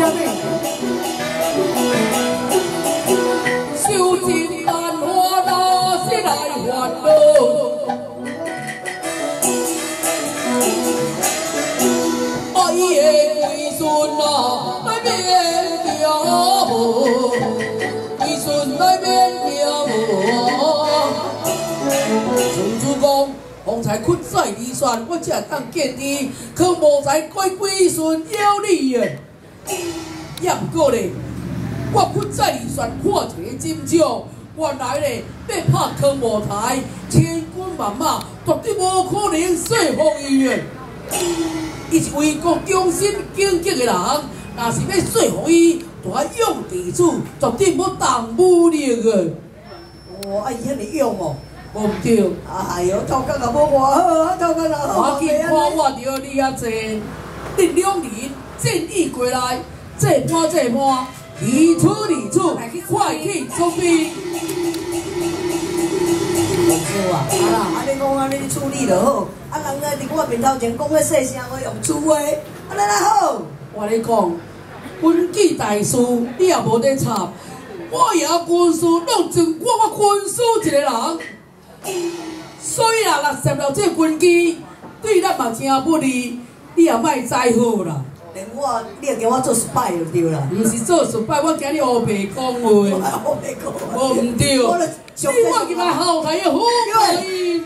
江内。修金丹我那些来还路，哎耶，孙啊，那边叫我，孙那边叫我，公。方才困在离山，我才当见你，可无才怪鬼孙妖你、啊！也毋过咧，我困在离船，看一个金奖，原来咧要拍汤舞台，千军万马，绝对无可能说服伊的。伊是为国忠心耿耿的人，若是要说服伊，就要用地主，绝对要动武力的。哇，阿姨遐尼勇哦！无毋对，哎哟，头壳也无偌好，头壳也好。我见看我着你遐济，你两人战役过来，这判这判，离处离处，快去出兵。啊，啊啦，安尼讲安尼处理就好。啊，人咧伫我面头前讲个细声话用粗话，安尼啦好。我咧讲，军纪大事你也无得插，我也军事拢尽我我军事一个人。所以啊，若涉了这军机，对咱嘛真不利，你也莫在乎啦。连我，你也叫我做失败就对啦。毋是做失败，我今日乌白讲话。乌白讲。无毋对，你我今来后台要好可以。